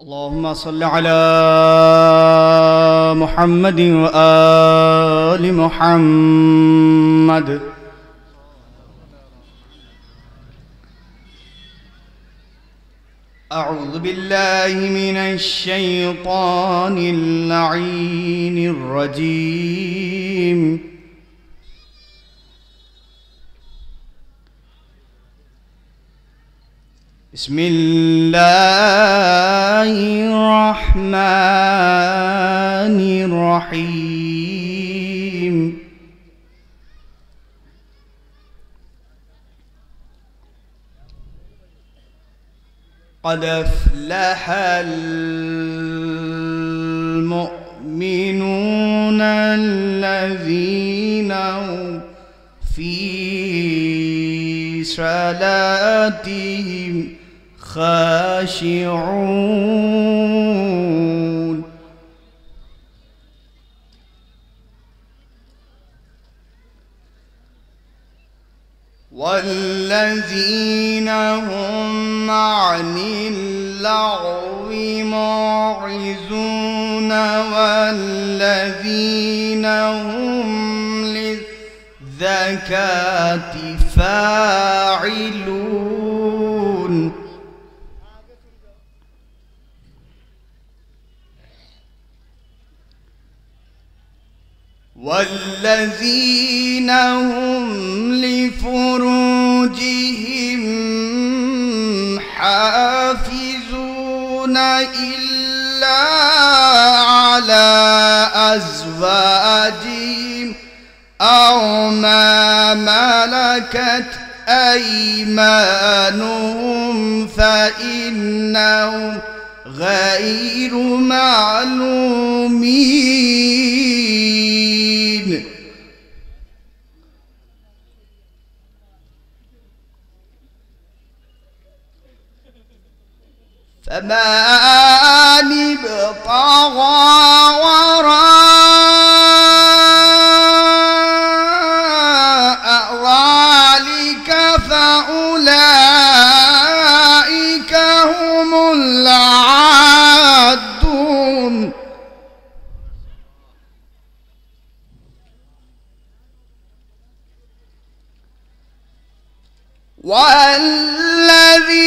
اللهم صل على محمد وآل محمد. أعوذ بالله من الشيطان اللعين الرجيم. بسم الله الرحمن الرحيم. قد أفلح المؤمنون الذين في صلاتهم خاشعون. والذين هم عن اللغو معرضون والذين هم للزكاة فاعلون. والذين هم لفروجهم حافظون إلا على أزواجهم أو ما ملكت أيمانهم فإنهم غير معلومين. فمن ابتغى وراء ذلك فأولئك هم العادون. والذين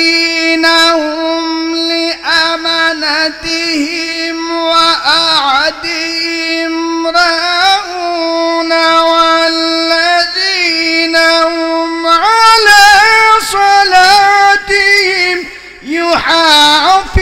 لأمانتهم وأعدهم راعون والذين هم على صلاتهم يحافظون.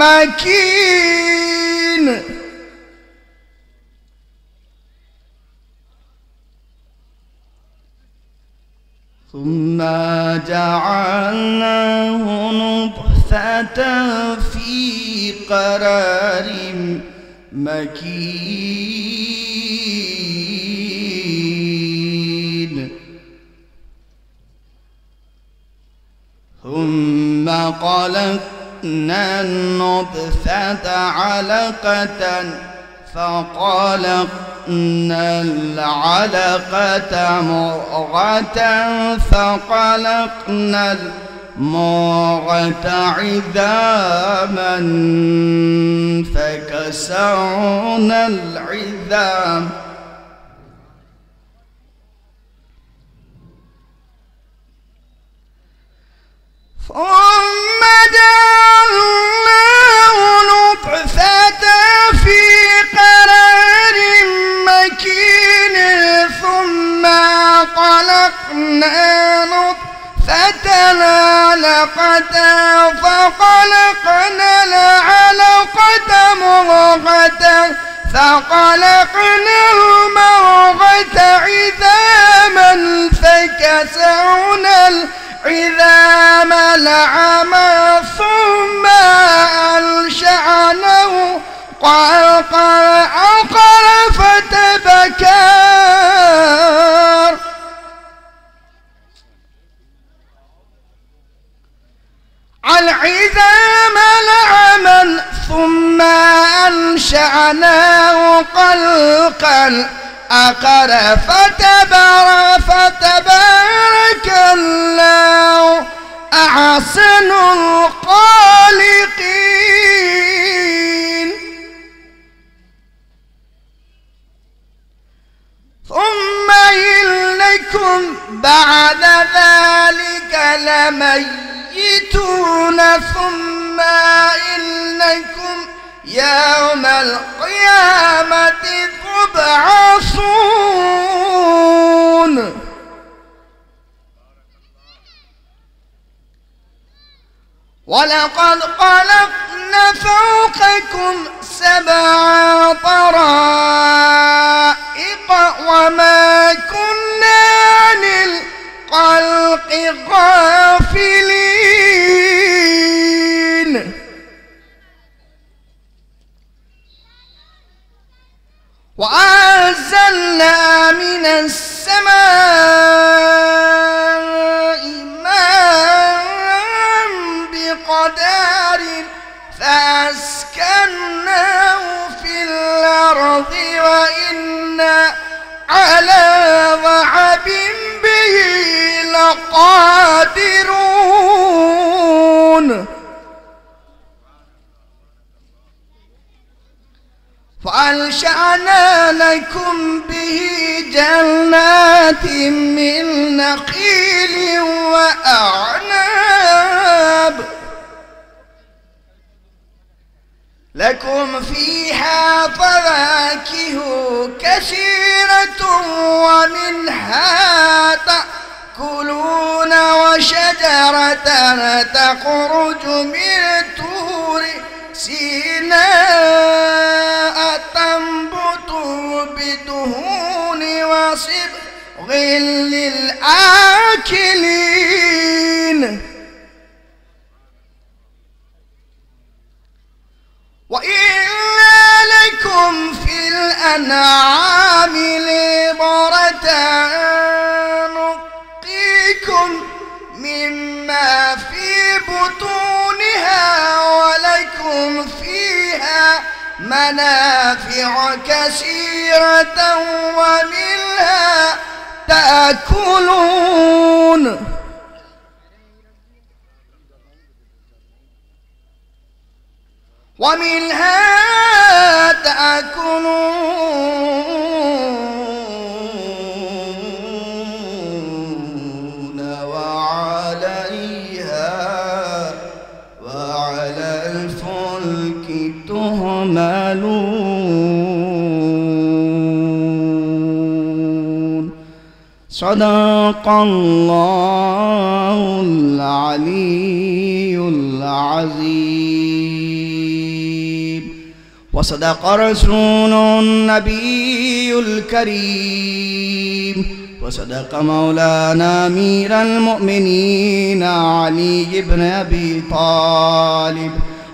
مكين ثم جعلناه نطفة في قرار مكين. ثم خلقنا النطفة علقة فخلقنا العلقة مرغة فخلقنا المرغة عظاما فكسرنا العظام. فتنا فخلقنا العلقة مضغة فخلقنا المضغة عظاما فكسونا العظام لعما ثم أنشأناه قلقل أقر فتبر فتبارك الله أحسن الخالقين. ثم إنكم بعد ذلك لميتون. ثم إنكم يوم القيامة تبعثون ولقد خلقنا فوقكم سبع طرائق وما وأنزلنا من السماء ماء بقدر فأسكناه في الأرض وإنا على ذهب به لقادرون. فأنشأنا لكم به جنات من نخيل وأعناب. لكم فيها فواكه كثيرة ومنها تأكلون وشجرة تخرج من للآكلين. وإن لكم في الأنعام لبرة نقيكم مما في بطونها ولكم فيها منافع كثيرة ومنها تأكلون. ومنها صدق الله العلي العظيم. وصدق رسول النبي الكريم. وصدق مولانا أمير المؤمنين علي بن أبي طالب.